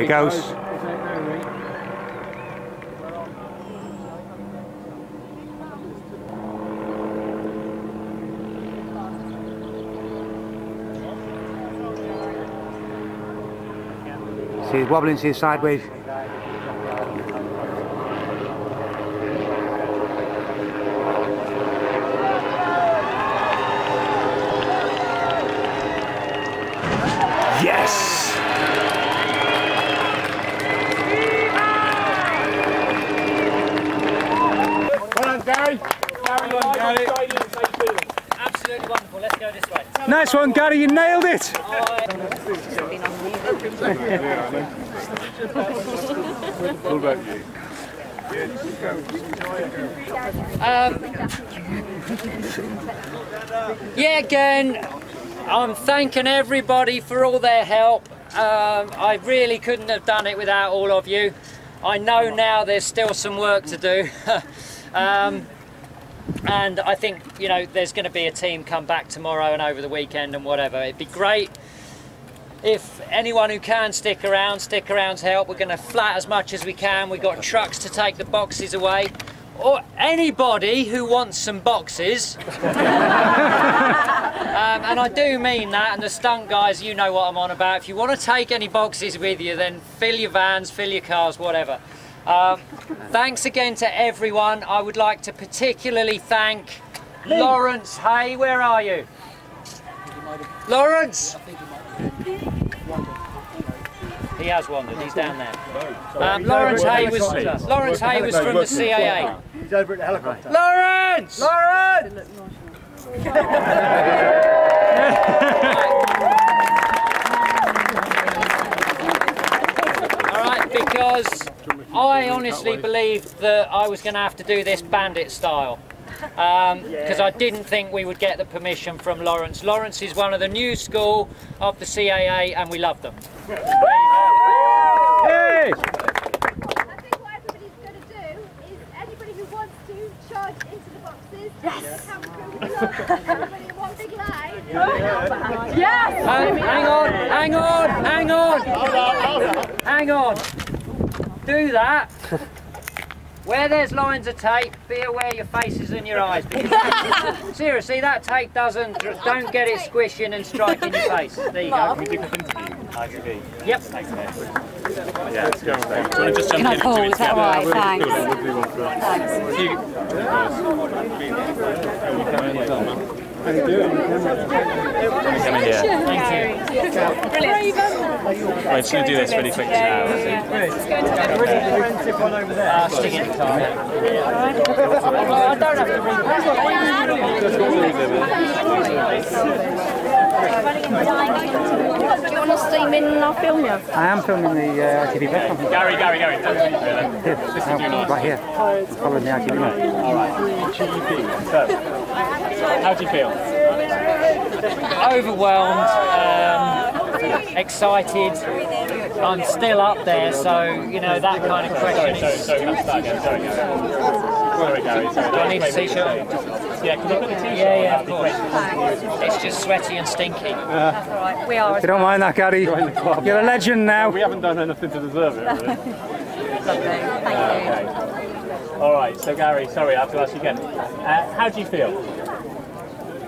There he goes. See, he's wobbling to his sideways. Yes! Absolutely wonderful. Let's go this way. Nice one, Gary, you nailed it! Yeah, again, I'm thanking everybody for all their help. Um, I really couldn't have done it without all of you. I know now there's still some work to do. um, and I think, you know, there's going to be a team come back tomorrow and over the weekend and whatever. It'd be great if anyone who can stick around, stick around to help. We're going to flat as much as we can. We've got trucks to take the boxes away. Or anybody who wants some boxes. Um, and I do mean that, and the stunt guys, you know what I'm on about. If you want to take any boxes with you, then fill your vans, fill your cars, whatever. Um, thanks again to everyone. I would like to particularly thank Lawrence Hay. Where are you? Lawrence! He has wandered. He's down there. Um, Lawrence Hay was Lawrence Hay was from the CAA. He's over at the helicopter. Lawrence! Lauren! because I honestly believed that I was going to have to do this bandit style. Um, because I didn't think we would get the permission from Lawrence. Lawrence is one of the new school of the CAA and we love them. Yay! I think what everybody's going to do is anybody who wants to charge into the boxes. Yes. Everybody in one big line. Yes. Hang, hang on, hang on, hang on, hang on. Do that. Where there's lines of tape, be aware your faces and your eyes. Seriously, that tape doesn't, don't get it squishing and striking your face. There you go. Yep. Can I pull? Is that right? Thanks. Thank you. Right, just going to do this really quick now. I think. Uh, stick it in the car. I don't have to read. Do you want to steam in and I'll film you? I am filming the uh, ITV press conference. Gary, Gary, Gary, don't leave it then. Here, uh, right here. I'm following the ITV. All right. So, how do you feel? overwhelmed, um, excited. I'm still up there, so you know that kind of question. Sorry, Is, sorry, let's start again. Sorry, Gary. Sorry, Gary. Sorry. do I need a t-shirt? Yeah, can you put the t-shirt Yeah, on? yeah, of course. It's just sweaty and stinky. We are. If you don't mind that, Gary, you're a legend now. We haven't done anything to deserve it, really. Thank you. All right, so Gary, sorry, I have to ask you again. Uh, how do you feel?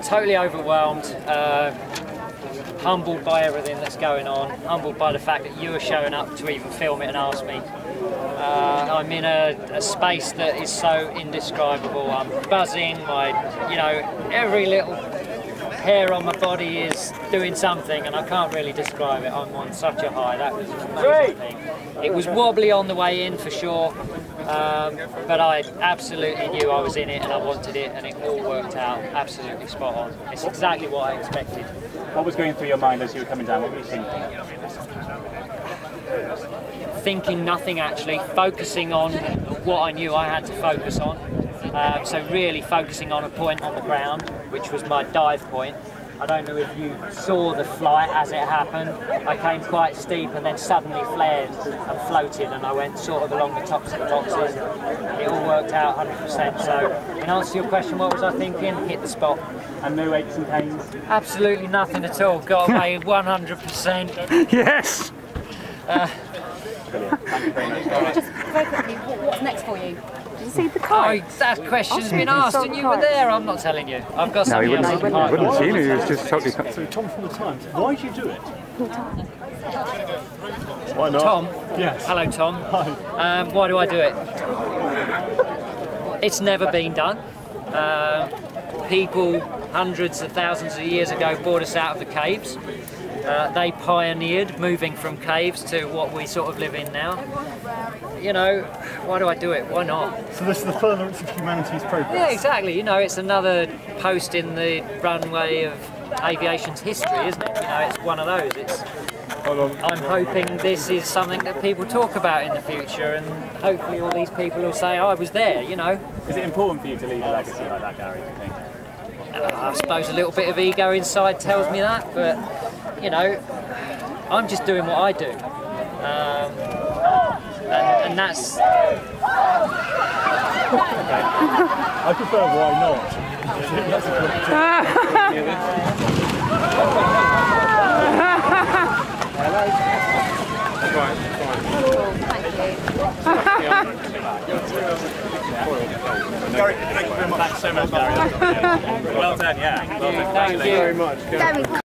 Totally overwhelmed. Uh, humbled by everything that's going on. Humbled by the fact that you are showing up to even film it and ask me. Uh, I'm in a, a space that is so indescribable. I'm buzzing. My, you know, every little hair on my body is doing something, and I can't really describe it. I'm on such a high. That was an amazing thing. It was wobbly on the way in for sure, um, but I absolutely knew I was in it and I wanted it, and it all worked out absolutely spot on. It's exactly what I expected. What was going through your mind as you were coming down? What were you thinking? thinking nothing actually, focusing on what I knew I had to focus on. Um, so really focusing on a point on the ground, which was my dive point. I don't know if you saw the flight as it happened. I came quite steep and then suddenly flared and floated and I went sort of along the tops of the boxes. It all worked out 100%. So in answer to your question, what was I thinking? Hit the spot. And no aches and pains? Absolutely nothing at all. Got away 100%. Yes! Brilliant. Thank you very much. Just very quickly, what's next for you? Did you see the Oh, kite? that question's been asked and you were there. I'm not telling you. I've got No, he something wouldn't, else he on the pipe. wouldn't have seen it. He was just totally. So Tom from the Times, why do you do it? Why not? Tom. Yes. Hello, Tom. Um, why do I do it? It's never been done. Um people hundreds of thousands of years ago brought us out of the caves. Uh, they pioneered moving from caves to what we sort of live in now. You know, why do I do it? Why not? So this is the furtherance of humanity's progress. Yeah, exactly. You know, it's another post in the runway of aviation's history, isn't it? You know, it's one of those. It's. I'm hoping this is something that people talk about in the future, and hopefully all these people will say, "Oh, "I was there." You know, Is it important for you to leave a legacy like that, Gary? Do you think? I suppose a little bit of ego inside tells me that, but you know, I'm just doing what I do, um, and, and that's I prefer why not. Gary, thank you very much. Thanks so much, Gary. well done, yeah. Well done. thank you. Very much. Very